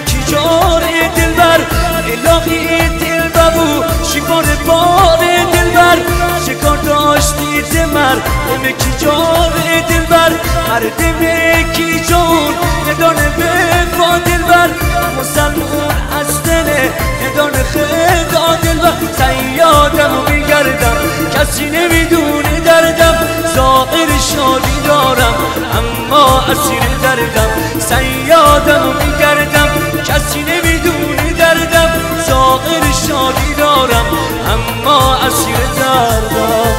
کی جار دلبر الهی دل ببو شیبان بار دلبر. چه کار داشتی تمر همه کی جار دلبر. هر دمه کی جون ندانه به دلبر. مسلمون از دله ندانه خدا دلبر سیادم و میگردم. کسی نمی‌دونه دردم. ظاهر شادی دارم اما اسیر دردم. سیادم و میگردم. کسی نمی‌دونه دردم. ظاهر شادی دارم اما اسیر دردم.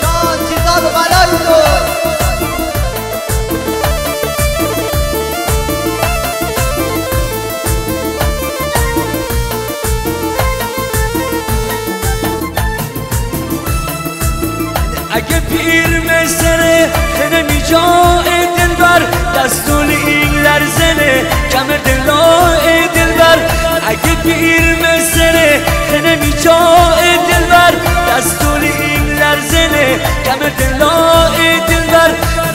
جان چیزا به بلایی جای دلبر دستول این لرزنه. کم دلای دلبر اگه پیر مسره خنه می جای دلبر دستول این لرزنه. کم دلای دلبر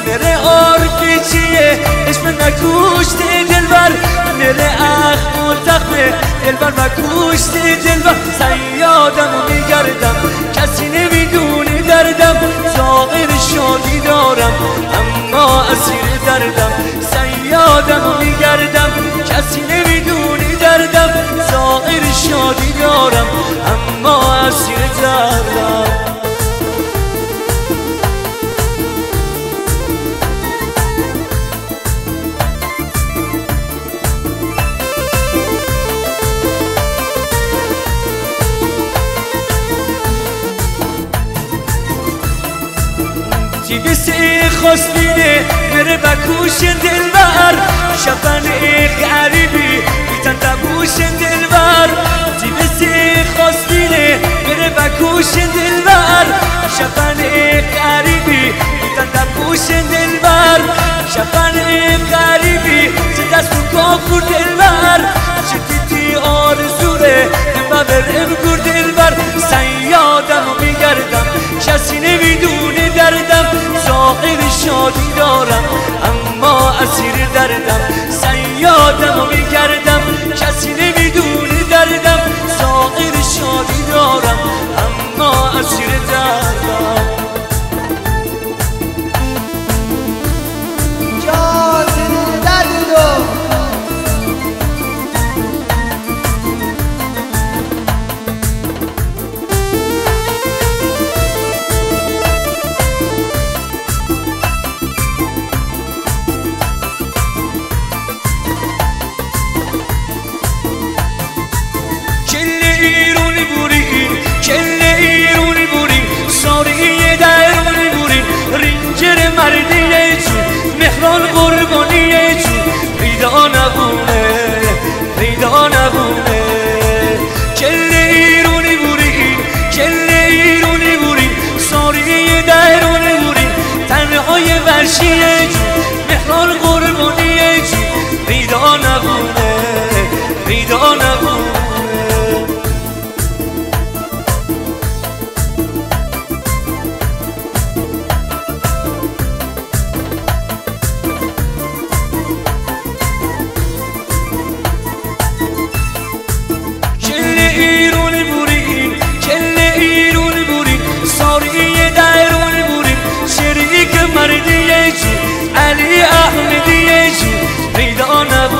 نره آر پیچیه اسم نکوشت دلبر نره اخ و تخمه دلبر مکوشت دلبر سیادم و میگردم. کسی نمی‌دونه دردم ظاهر شادی دارم اما اسیر دردم سیادم میگردم کسی نمی‌دونی دردم ظاهر شادی دارم اما اسیر دردم. سی خواستینه بره بکوش دلبر شفن غریبی بیتن تبوش دلبر سی خواستینه بره بکوش دلبر شفن غریبی بیتن تبوش دلبر شفن غریبی چه دست و کافور دلبر چه دیدی آرزوره نمه برم گر دلبر سیادم و میگردم کسی نمی‌دونه دردم ظاهر شادی دارم. اما اسیر دردم سیادم و میگردم. کسی نمی‌دونه دردم ظاهر شادی دارم. اما اسیر دردم. مهران قربانی چون پیدا نبونه پیدا نبونه کل ایرونی بورین کل ایرونی بورین ساری درونی بورین تنهای ورشی چون احمدی جو پیدا نبود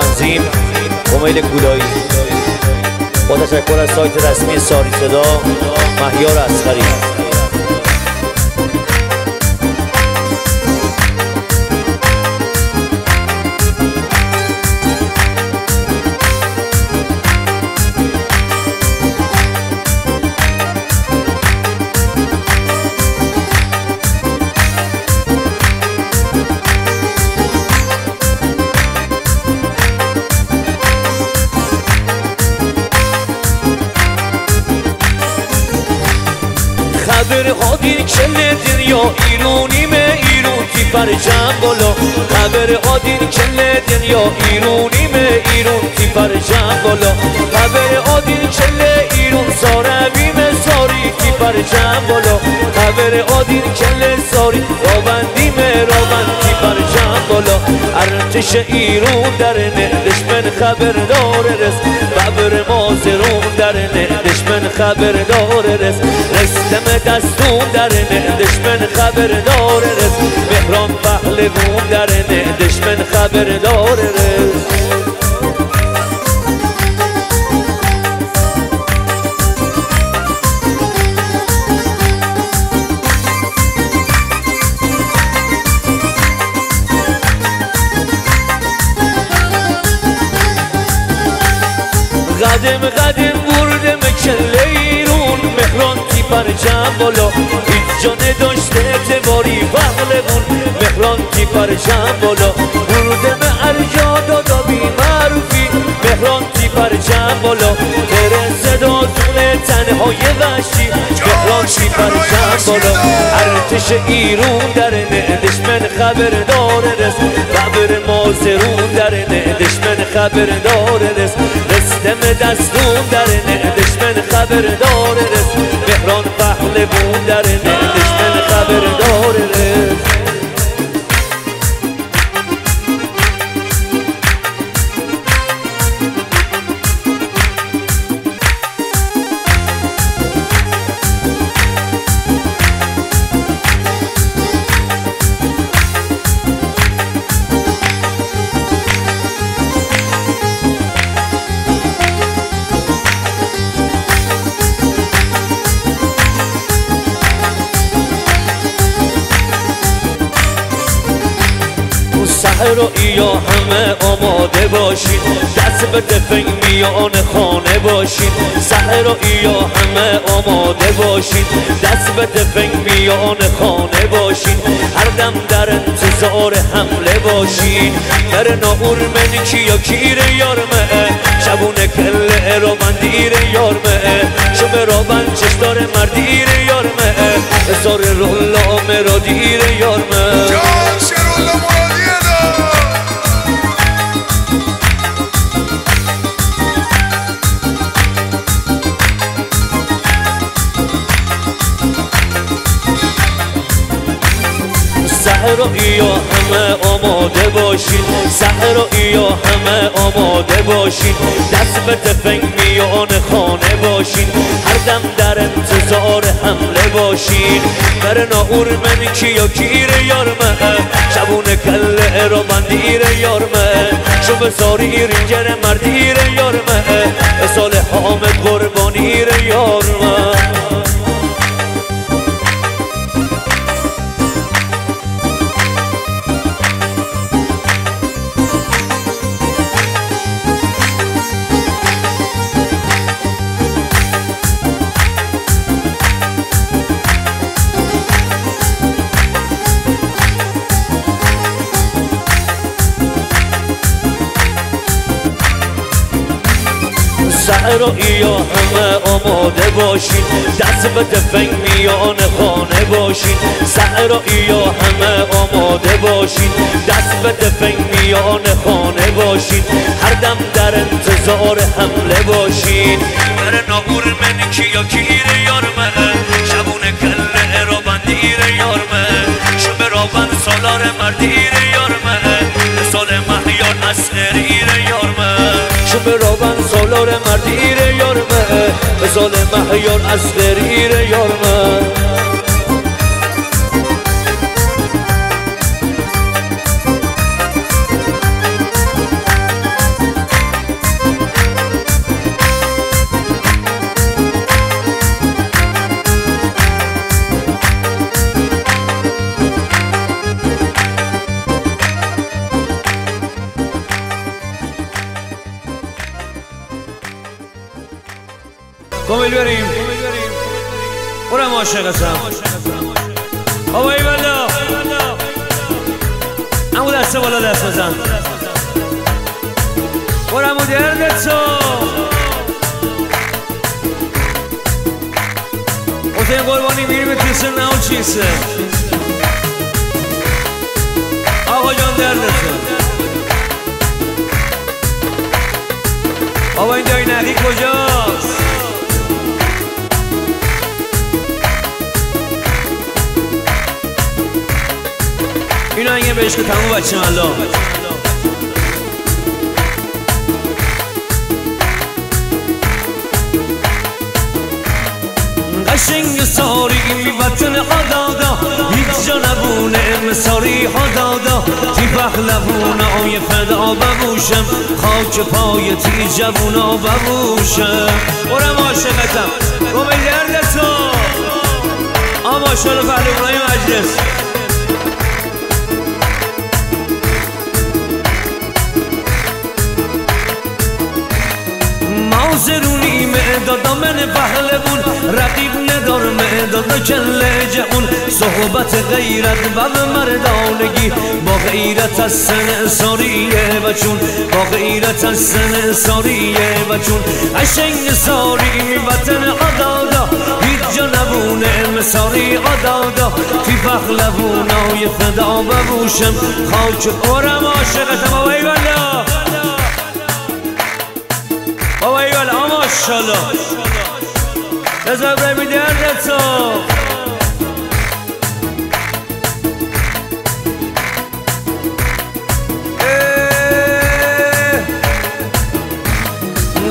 تنظیم کمیل کولایی. با تشکر از سایت رسمی ساری صدا مهیار اسخری ایرون تی پرچم بالا خبر هادی کل دنیا ایرونی به ایرون. تی پرچم بالا خبر هادی کل ایرون. ساربی به ساری تی پرچم بالا خبر هادی کل ساری. راوندی به راوند تی پرچم بالا ارتش ایرون در نه دشمن خبر داره رس. ببر مازرون در نه دشمن خبر داره رس. رستم دستون در نه دشمن خبر داره پهلوون دشمن خبر داره قدم قدم بردم کله ایرون مهران تی پرچم بالا هیچ جا نداشته مهران تی پرچم بالا بردم ارجا دادا بی معروفی. مهران تی پرچم بالا تره صدا دونه تنهای وحشی. مهران تی پرچم بالا ارتش ایرون در نه دشمن خبر داره رس خبر مازرون در نه دشمن خبر داره رس رستم دستون در نه دشمن خبر داره رس خانه باشین سهر و ایا همه آماده باشین دست به دفنگ میان خانه باشین هر دم در انتظار حمله باشین در ناور من کیا کیر یارمه شبونه کله رو من دیر یارمه شب را من چشدار مردیر یارمه زار رولامه را دیر یارمه آماده باشین سهر و ایا همه آماده باشین دست به تفنگ میان خانه باشین هر دم در انتظار حمله باشین بر ناور من کیا کیر یارمه شبون کله رو بندیر یارمه شو بزاری رینجر مردیر یارمه سال حامد قربانیر یارمه و ایا همه آماده باشین. دست به تفنگ میان خانه باشین. و ایا همه آماده باشین. دست به تفنگ میان خانه باشین. هر دم در انتظار حمله باشین. بر ناگور من کیا کیر یارمه شبونه کله را بندیر یارمه شب را سالار مردیر سال مهیار اسخریر یارمه کامل بریم. برم عاشقتم بابا ای بلا. امو دست بالا دست بزن. برم و دردت تو. حسین قربانی میریم تیسه نه و چیسه. آقا جان دردت بابا این جای نقی کجاست؟ اینو اگه به عشق تموم بچه الله قشنگ ساری وطن حدادا هیچ جا نبونه مساری حدادا تی پخلبونه آی فدا ببوشم خاک پای تی جوونا ببوشم. برم عاشقتم. رو به گرد تو. آما شلو پهلوانای مجلس. معدادا من بون رقیب ندار معدادا کله جهون صحبت غیرت و مردانگی با غیرت از سن ساریه و چون. با غیرت از سن ساریه و چون. عشنگ ساری وطن عدادا هیچ جا نبونه مساری عدادا فی پخلبونای فدا ببوشم خاک قرم عاشقتم و ایوالا اما ماشالله بذار برمی دردتو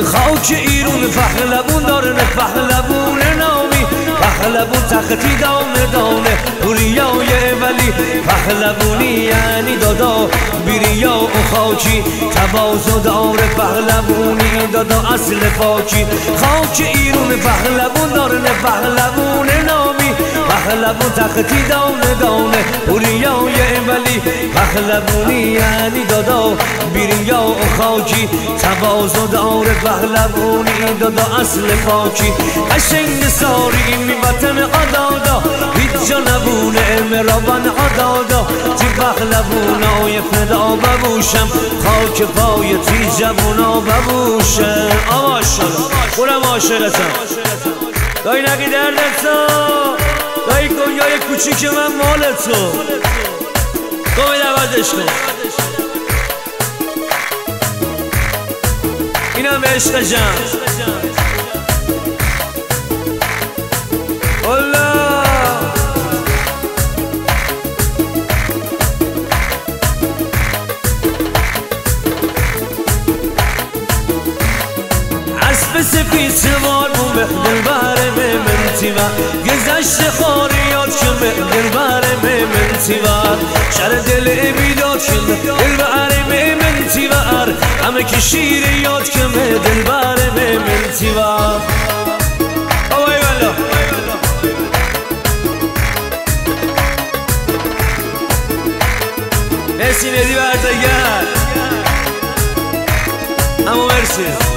خاک ایرون فخر لبون داره فخر لبون نامی. پهلبون تختی دانه دانه. بوریای ولی پهلبونی یعنی دادا بیریا و خاکی. تبازو داره پهلبونی دادا اصل پاکی خاک ایرون پهلبون داره پهلبون نامی پهلبون تختی دانه دانه بوریای ولی پهلبونی یعنی دادا. بیریا و خاکی تبازو داره پهلبونی دادا اصل پاکی. قشنگ ساری می وطن عدادا هیچ جا نبونه امرابان عدادا تی های فدا ببوشم. خاک پای تی جوونا ببوشم. آما شد. برم عاشقتم. دایی نگی دردتا دایی کنیای کوچیک من مال تو گمی دوازش کن. اینم عشق جمع سفید سوار دل بره من و گذشت خاریات کمه دل بره من تیوار شر دل بیداد کمه دل بره من تیوار همه که شیر یاد کمه دل بره من تیوار آوای والا. مرسی ندی بردگر اما مرسی.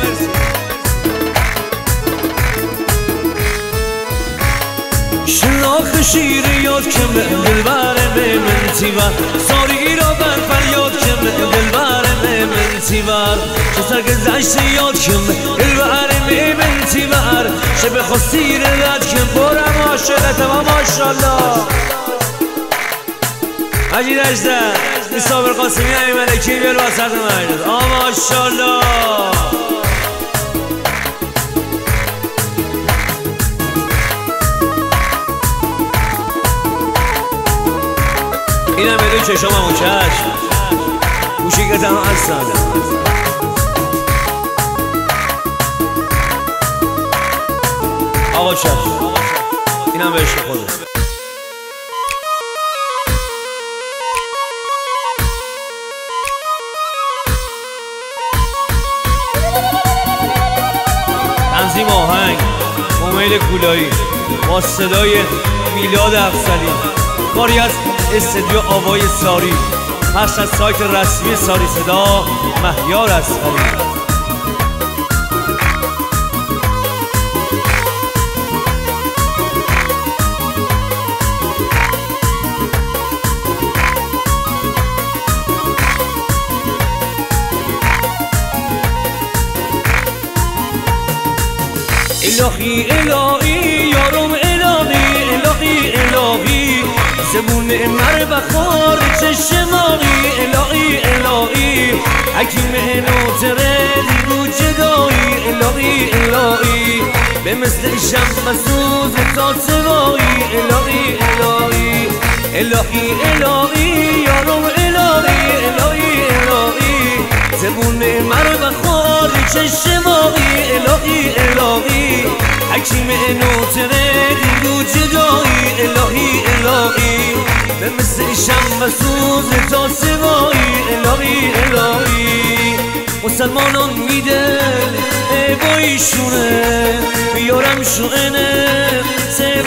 شناخ شیر یاد کمه دلبر من تیور ساری را بر فریاد کمه دلبر من تیور چه سر گذشت یاد کمه دلبر من تیور شب خسیر رد کم برم عاشقت و ماشالله مجید اجده این صابر قاسمی های ملکی بیار وسط مجید آ اینم بده چشم همون چشم. گوشی تنها هستن آقا چشم. اینم به عشق خوده تنظیم آهنگ امیل کولایی با صدای میلاد افسلی کاری از استدیو آوای ساری. پس از سایت رسمی ساری صدا مهیار از فرید الهی الهی حکیم نوتره دیگو جدایی الهی الهی. به مثل شم سوز تا سوایی. الهی الهی. الهی الهی. یارم الهی الهی الهی. زبون مر بخار چشماقی الهی الهی. حکیم نوتره دیگو جدایی. الهی الهی. به مثل شم سوز تا سوایی الهی الهی. مسلمانان میده بایشونه بیارم شونه سه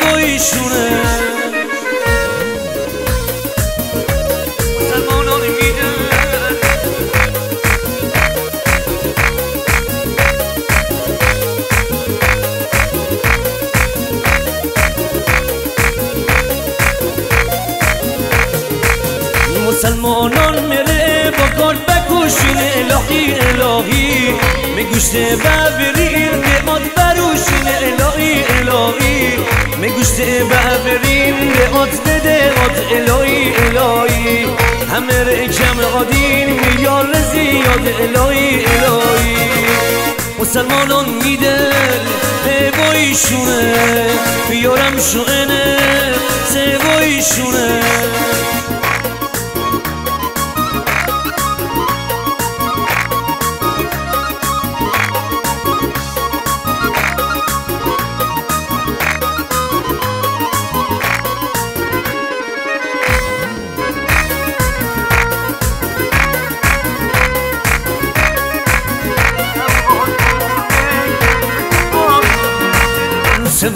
مسلمانان میره با کار بکشین الهی الهی. میگوشته ببرین نعمت بروشین الهی الهی. میگوشته ببرین نعمت بده آت الهی الهی. همه رکم قادین میار زیاد الهی الهی. مسلمانان میدل بایشونه بیارم شونه سه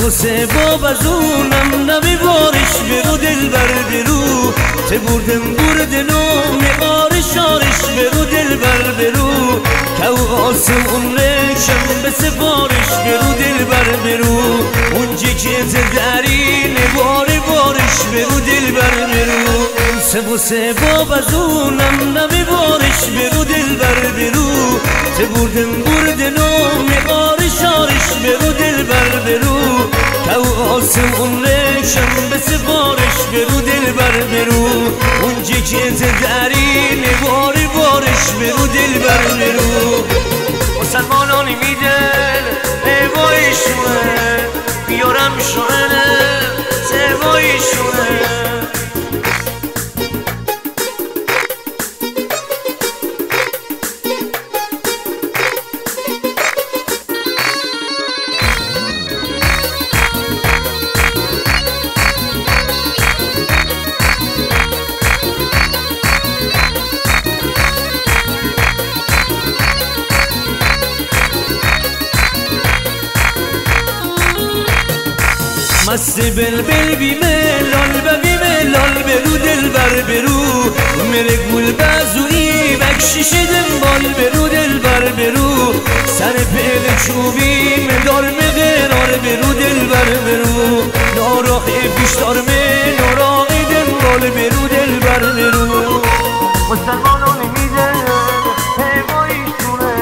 بایشونه سه و سه با بزونم نمی بارش برو دل بر برو ته بردم بردن و میقارش آرش برو دل بر برو کو آسمون رشم به سفارش برو دل بر برو اونجا که تدری بار بارش برو دل بر برو سه و سه با بزونم نمی بارش برو دل بر برو ته بردم Russian ناراخ پیشتار من ناراخ دنبال برو دل بر برو مسلمانان میده هوایشونه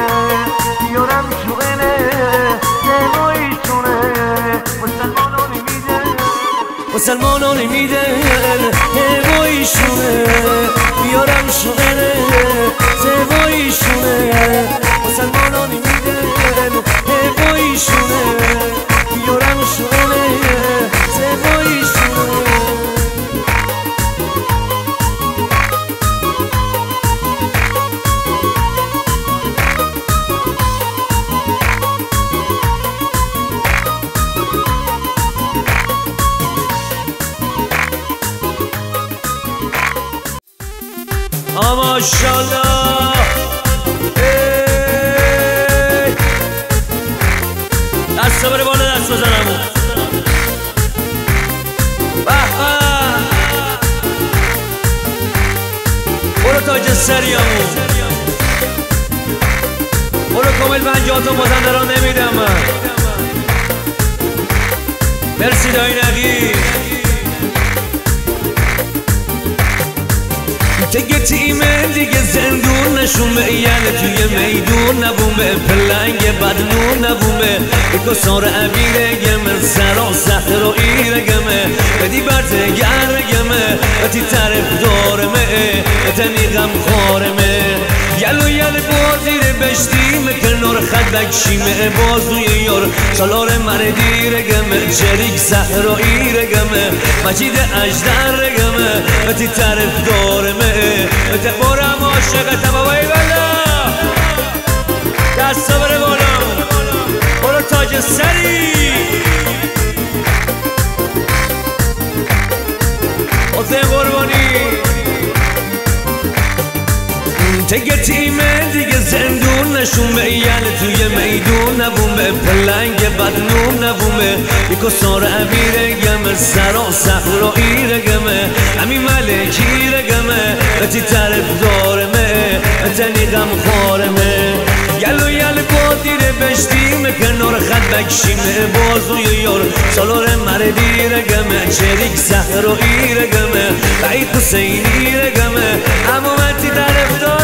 بیارم شغله هوایشونه مسلمانان میده مسلمانان میده هوایشونه بیارم شغله هوایشونه مسلمانان میده کامل پنجاه تا مازندران نمیدم. من مرسی دایی نقی. دیگه تیمه دیگه زندون نشون به یعنی توی میدون نبومه. پلنگ بدنون نبومه. یکو سار عبیره گمه سرا سخر و ایره گمه بدی برده گر گمه بتی طرف دارمه اتنی غم خارمه. یلو یل بازیره بشتی مکنار خد بکشیمه بازوی یار سالار مردی رگمه جریک سهر و ایره گمه مجید اجدر رگمه بتی طرف دارمه. بتی بارم عاشقتم بابا ایوالا دستا بره بالا. برو تاج سری. حسین قربانی تگه تیمه دیگه زندون نشون به یعنی توی میدون نبومه پلنگ بدنون نبومه یکو سار عبیره گمه سرا سخر و ایره گمه همین ملکی رگمه بتی طرف دارمه اتنی غم خارمه دیره بشتیم کنار خط بکشیمه بازوی یار. سالار مردی رگمه چریک سهر و ایرگمه بایی حسینی رگمه. امامتی طرف دارمه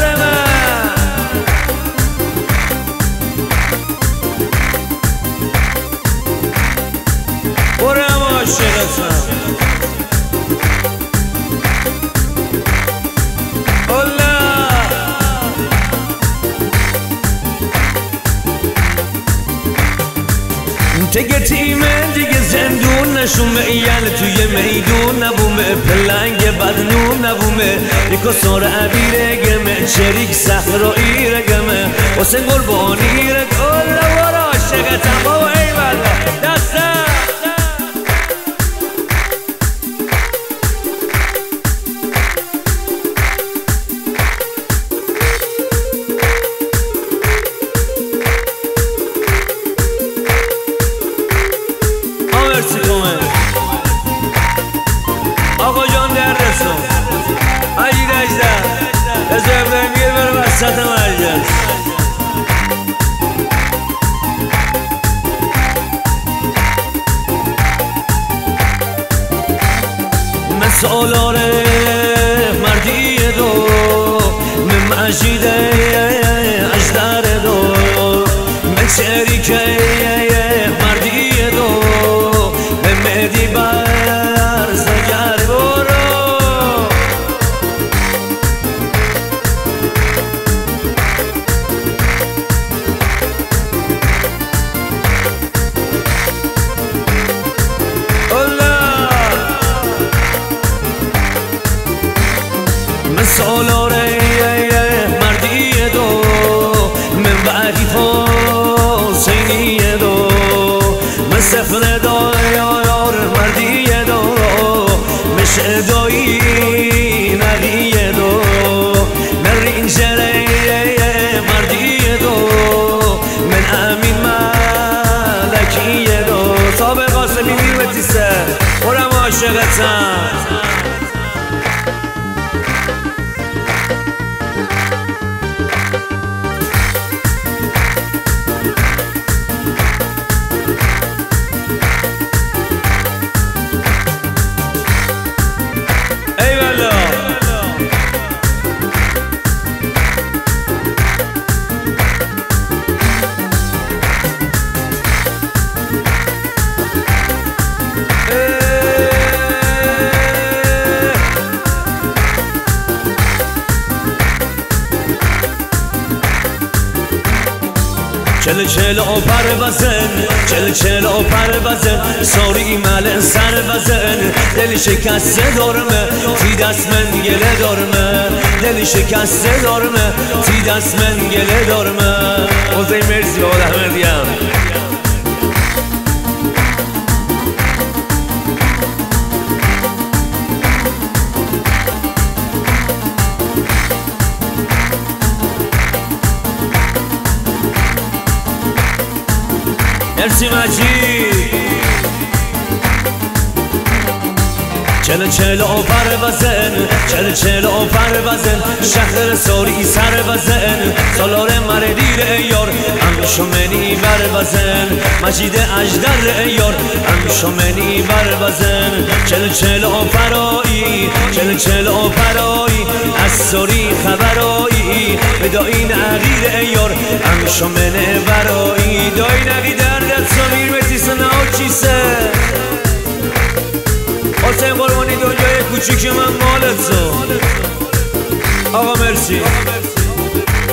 یکو سار عبیره گمه من چل چل او پر بزن چل پر بزن ساری مل سر بزن دل شکسته دارمه تی دست من گله دارمه. دل شکسته دارمه تی دست من گله دارمه. حسین مرسی بابا احمدیم مرسی مجید. چل چل آفر بزن چل چل آفر بزن شهر ساری سر بزن سالار مردیر ایار همیشو منی بر بزن مجید اجدر ایار همیشو منی بر بزن چل چل آفرایی چل چل آفرایی از ساری خبرایی. به دایی نقیر ایار همیشو منه برایی دایی نقی در دست امیر متیسه نه چیسه؟ حسین قربانی دنیای کوچیک من مالت آقا مرسی.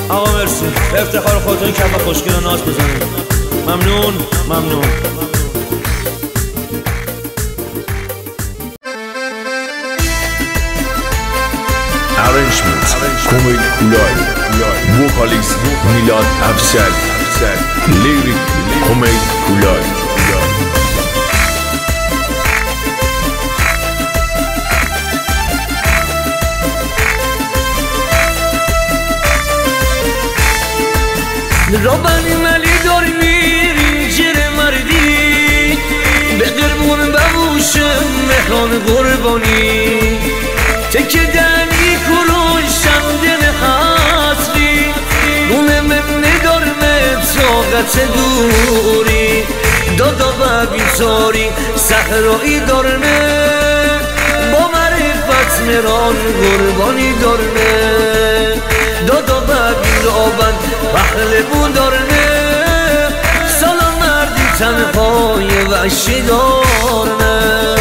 آقا مرسی. افتخار خودتون کف خوشگل ناز بزنید. ممنون ممنون. میلاد افسر لیریک کومیل کولای رابنی ملی داری میری جر مردی. به قربون ببوشم مهران قربانی. طاقت دوری؟ دادا و بیزاری صحرایی دارمه با معرفت مران قربانی دارمه دادا و بیرابن بخل بون دارمه سلام مردی تنهای وشی دارمه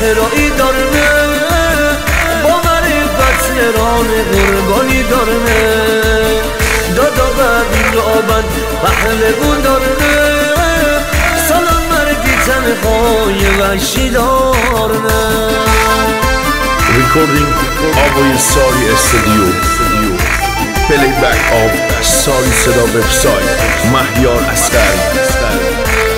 سخرایی دارمه. با معرفت نران قربانی دارمه. دادا و بیرابن بخل بود دارمه. سلام مردی تنهای وحشی دارمه. Recording آقای ساری استودیو پلی بک آف ساری صدا وبسایت مهیار اسکر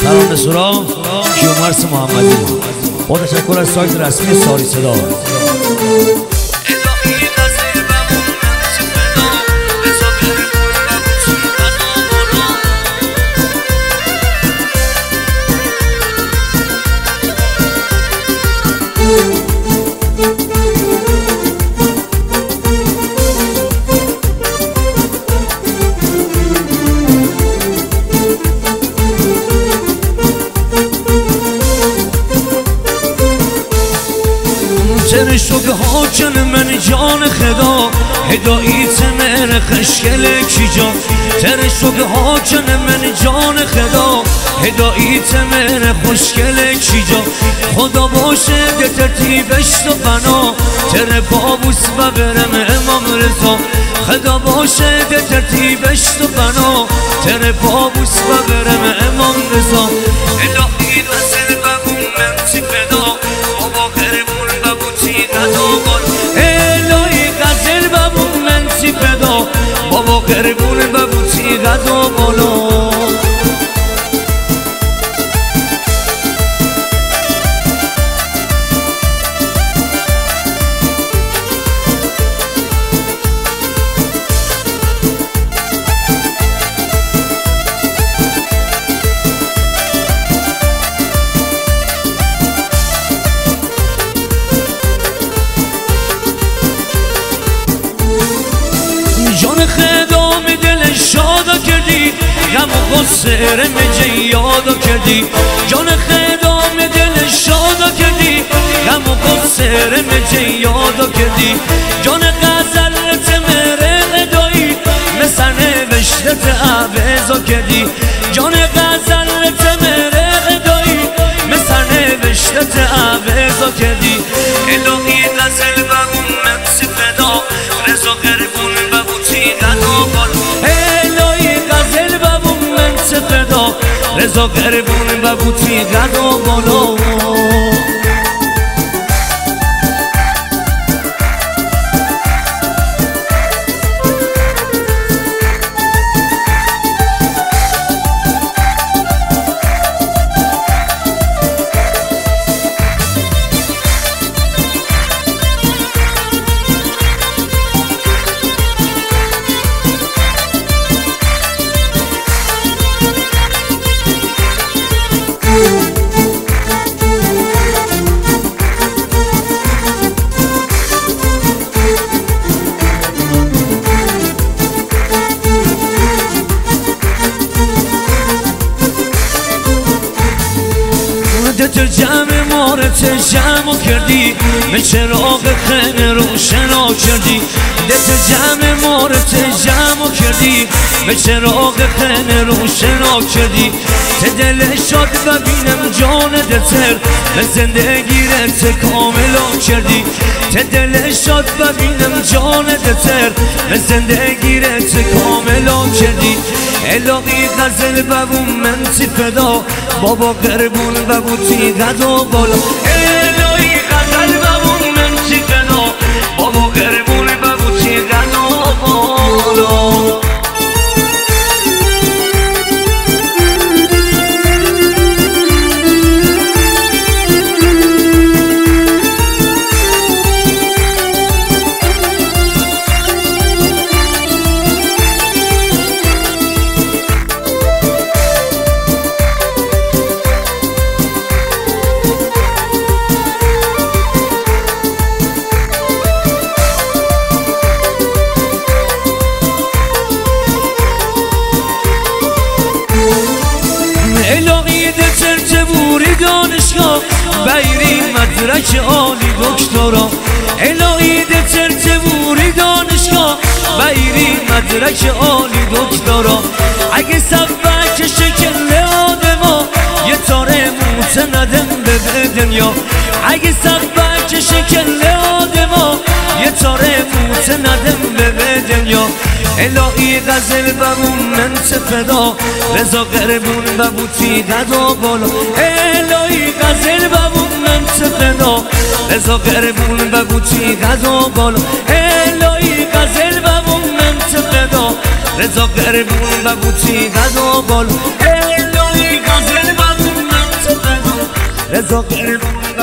سلام سورا. کیومرس محمدی. با تشکر از سایت رسمی ساری صدا. خشکل کی جان تر شوق حاکن من جان خدا. هدایت من کی جان خدا باشه به ترتیبش تو بنا. تر بابوس و برم امام رضا. خدا باشه ده ترتیبش تو بنا. تر پابوس رمجه یادا کردی جان غزل تمره ادایی مثل نوشتت عوضا کردی جان غزل تمره ادایی مثل نوشتت عوضا کردی الهی غزل بمون منسی فدا رضا قربون ببوتی قدا بال الهی غزل بمون منسی فدا رضا قربون ببوتی قدا بالا تو جمع مارت جمع کردی به چراغ خن روشنا کردی. تو جمع مارت جمع کردی. به چراغ خن روشنا کردی. ته دل شاد ببینم جان دتر به زندگی رت کاملا کردی. ته دل شاد ببینم جان دتر به زندگی رت کاملا کردی. الهی غزل ببون من سی فدا بابا قربون ببون تی غدا بالا. الهی غزل ببون من سی فدا بابا قربون تی بالا الهی غزل بمون من چه فدا رضا قربون ببوتی قدا بالا. الهی غزل بمون من چه فدا رضا قربون ببوتی قدا بالا. الهی غزل بمون من چه فدا رضا قربون ببوتی قدا بالا. الهی غزل بمون من چه فدا رضا قربون